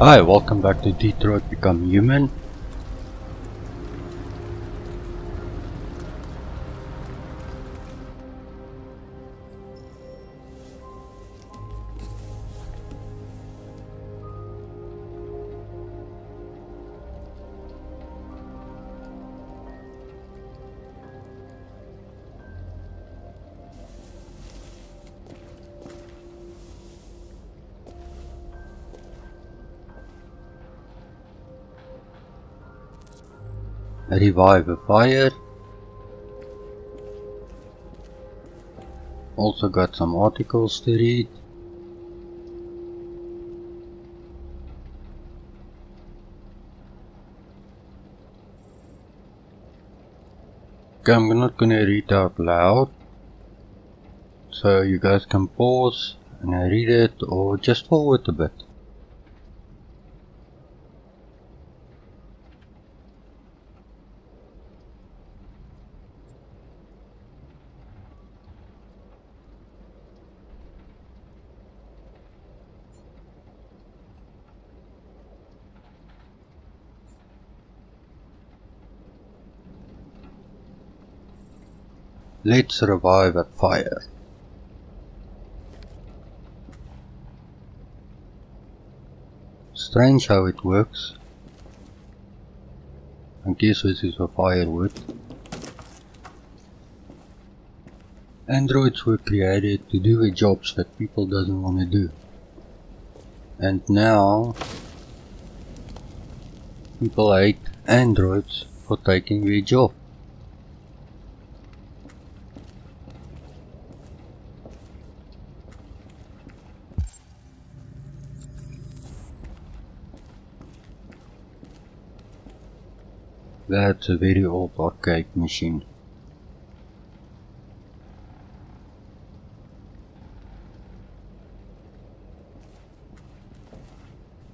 Hi, welcome back to Detroit Become Human. Revive a fire. Also got some articles to read. Okay, I'm not gonna read out loud. So you guys can pause and read it or just forward a bit. Let's revive a fire. Strange how it works. I guess this is for firewood. Androids were created to do the jobs that people doesn't want to do. And now people hate androids for taking their job. That's a very old arcade machine.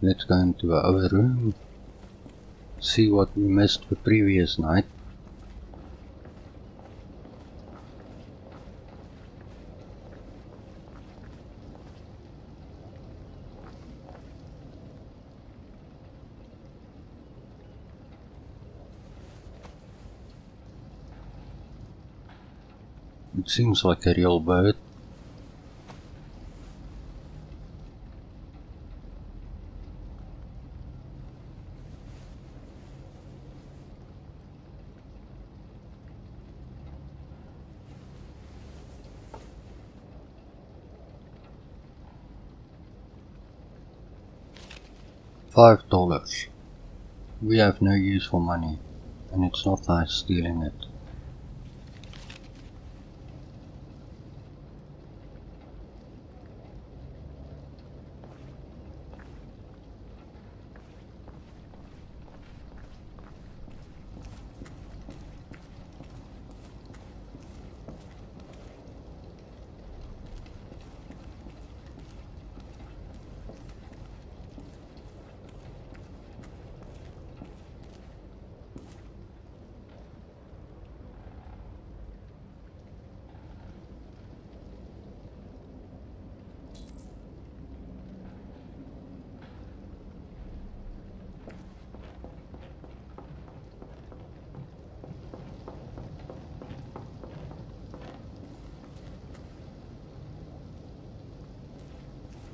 Let's go into our room, see what we missed the previous night. It seems like a real bird. Five dollars. We have no use for money, and it's not nice stealing it.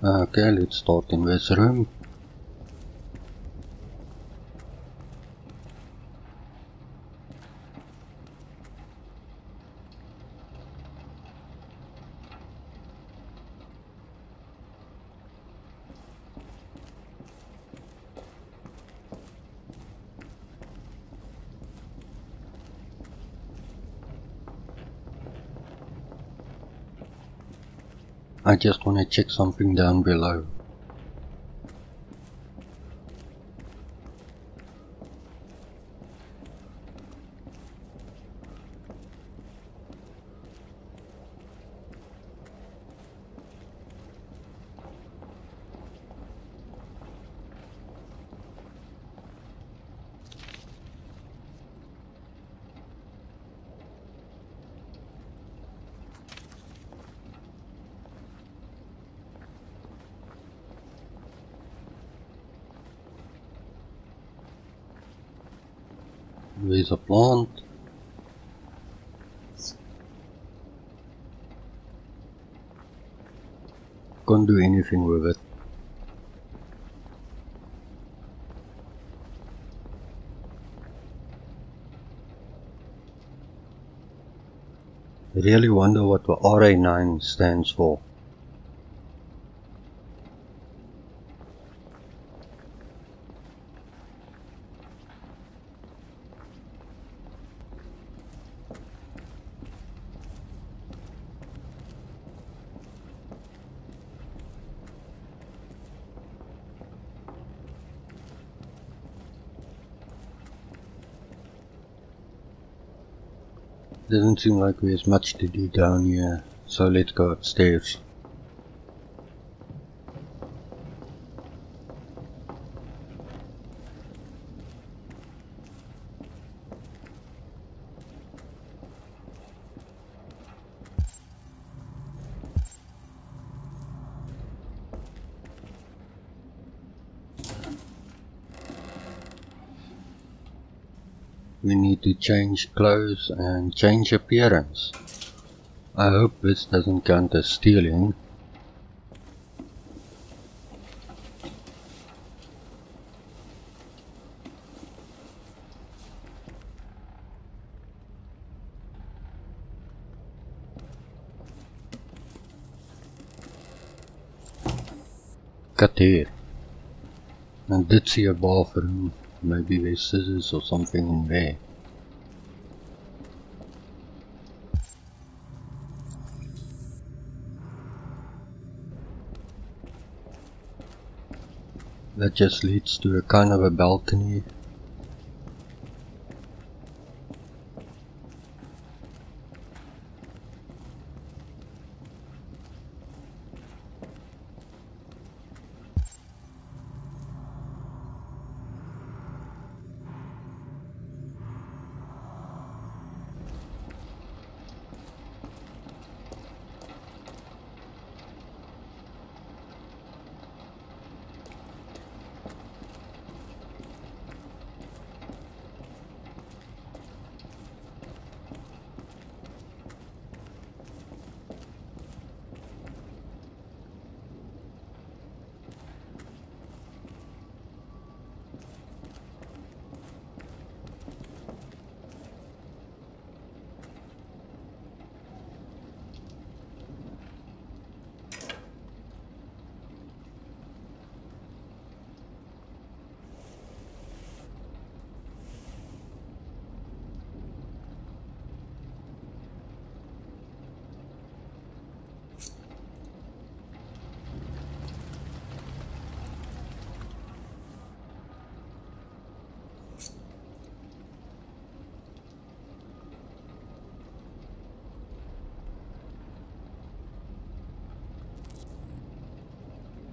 Okay, let's start in this room. I just want to check something down below. There's a plant. Can't do anything with it. Really wonder what the RA9 stands for. Doesn't seem like we have much to do down here, so let's go upstairs. we need to change clothes and change appearance. I hope this doesn't count as stealing. Cut here. I did see a ball bathroom. Maybe there's scissors or something in there. That just leads to a kind of a balcony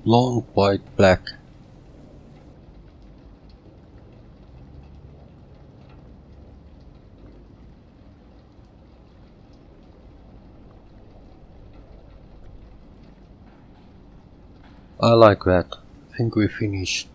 long white black I like that. I think we finished.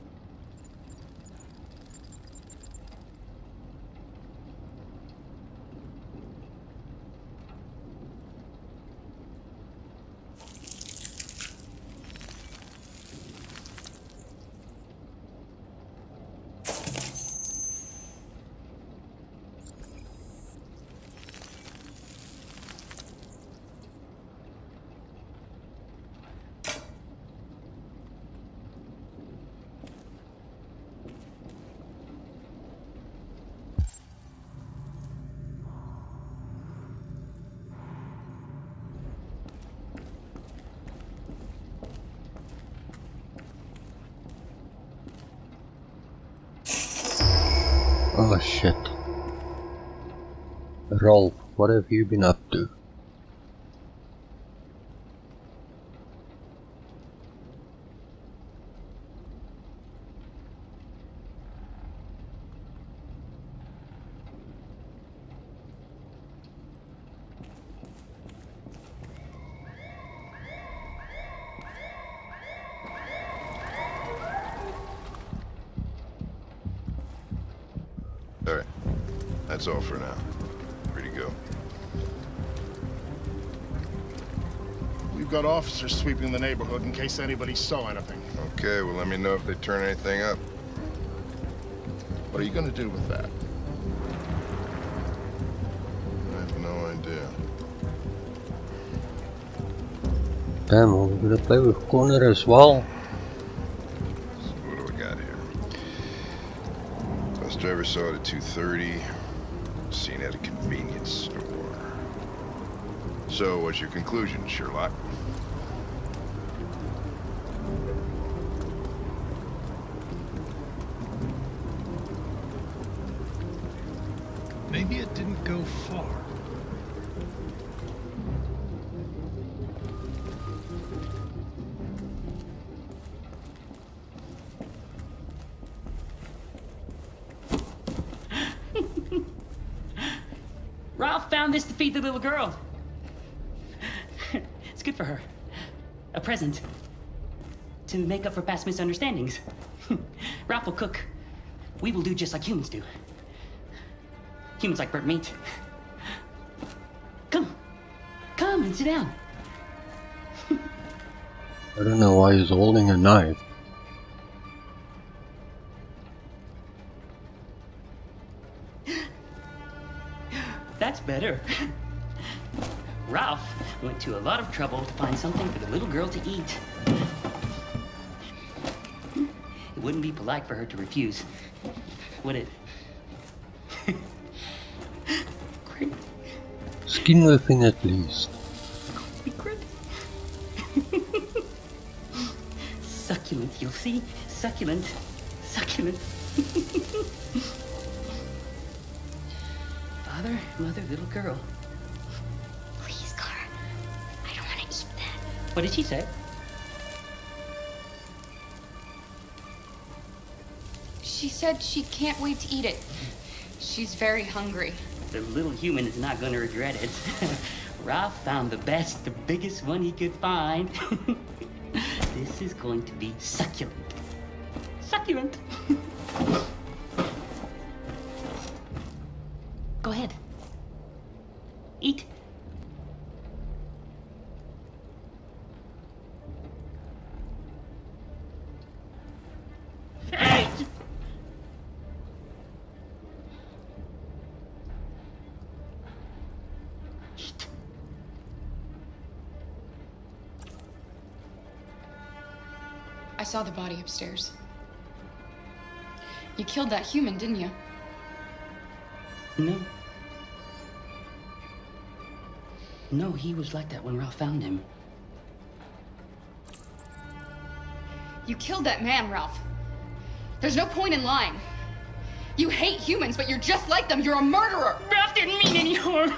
Oh shit. Ralph, what have you been up to? That's all for now. Free to go. We've got officers sweeping the neighborhood in case anybody saw anything. Okay, well let me know if they turn anything up. What are you gonna do with that? I have no idea. Damn, we're gonna play with Connor as well. So what do we got here? Bus driver saw it at 2.30. Seen at a convenience store. So what's your conclusion, Sherlock? Maybe it didn't go far. Girl. it's good for her. A present. To make up for past misunderstandings. Ralph will cook. We will do just like humans do. Humans like burnt meat. Come. Come and sit down. I don't know why he's holding a knife. That's better. Ralph went to a lot of trouble to find something for the little girl to eat. It wouldn't be polite for her to refuse, would it? Skin whiffing at least. Succulent, you'll see? Succulent. Succulent. Father, mother, little girl. What did she say? She said she can't wait to eat it. She's very hungry. The little human is not gonna regret it. Ralph found the best, the biggest one he could find. this is going to be succulent. Succulent. Go ahead. Eat. Saw the body upstairs. You killed that human, didn't you? No. No, he was like that when Ralph found him. You killed that man, Ralph. There's no point in lying. You hate humans, but you're just like them. You're a murderer. Ralph didn't mean any harm.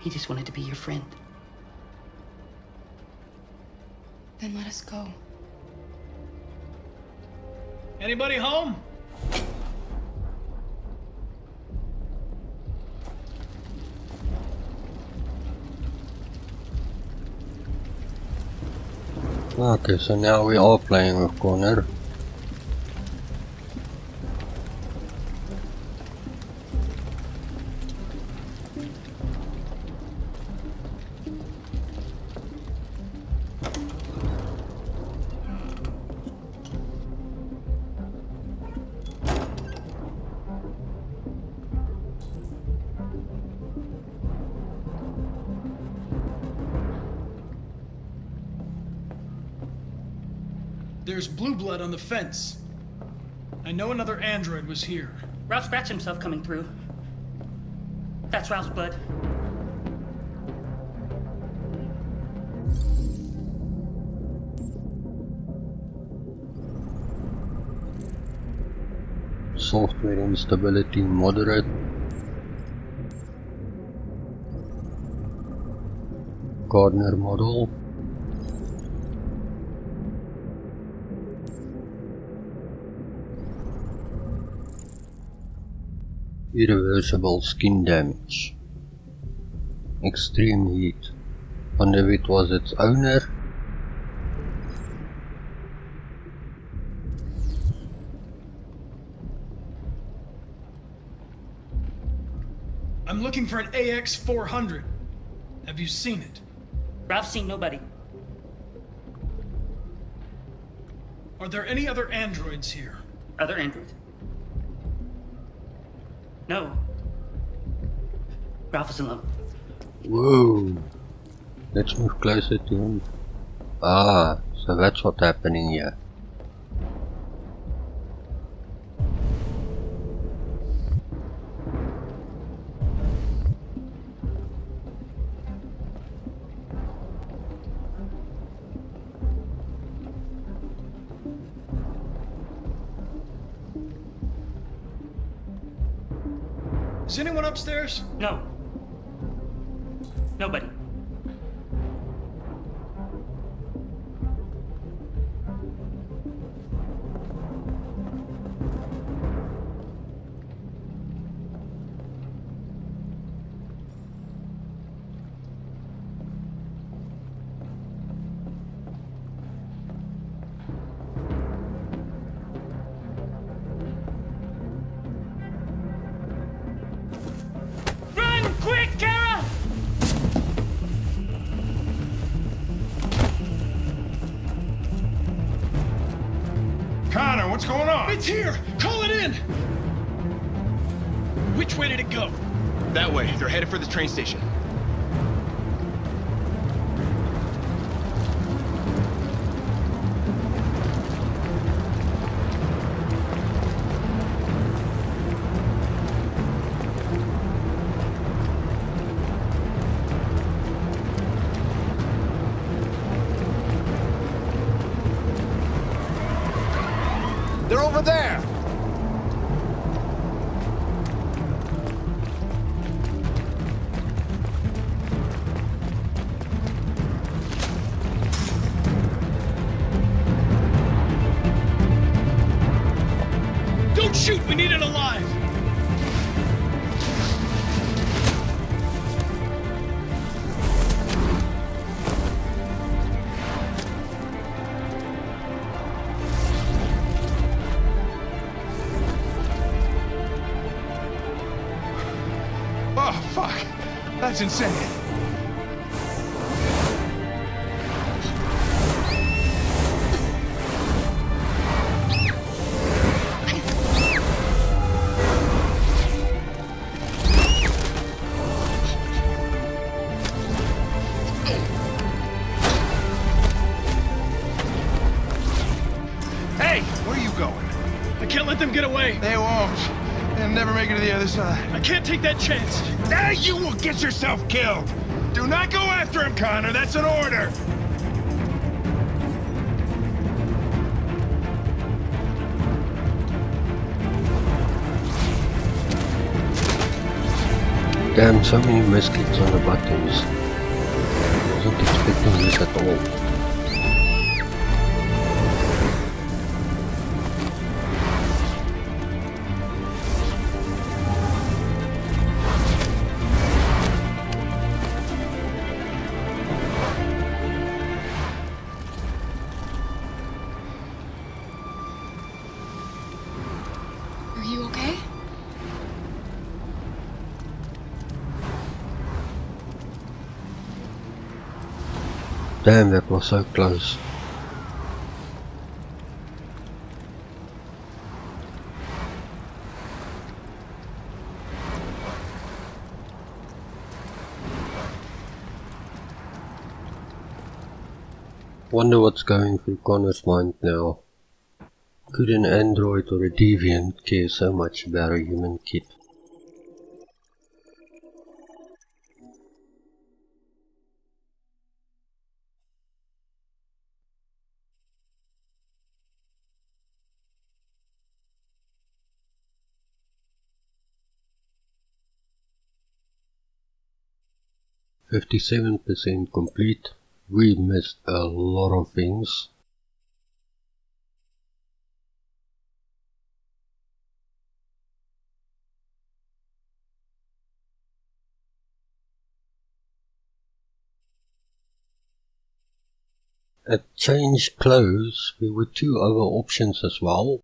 He just wanted to be your friend. Then let us go. Anybody home? Okay, so now we are playing with Connor. There's blue blood on the fence. I know another android was here. Ralph scratched himself coming through. That's Ralph's blood. Software instability moderate. Gardner model. Irreversible skin damage. Extreme heat. Wonder if it was its owner I'm looking for an AX-400. Have you seen it? Ralph's seen nobody. Are there any other androids here? Other androids? No. Ralph is alone. Whoa. Let's move closer to him. Ah, so that's what's happening here. Here! Call it in! Which way did it go? That way. They're headed for the train station. That's insane. They'll never make it to the other side. I can't take that chance! Now you will get yourself killed! Do not go after him, Connor. That's an order. Damn, so many misclicks on the buttons. I Wasn't expecting this at all. Damn, that was so close. Wonder what's going through Connor's mind now. Could an android or a deviant care so much about a human kid? 57% complete. We missed a lot of things. At change clothes, there were two other options as well.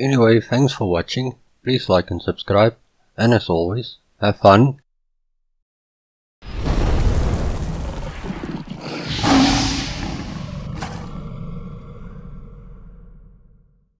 Anyway, thanks for watching. Please like and subscribe. And as always, have fun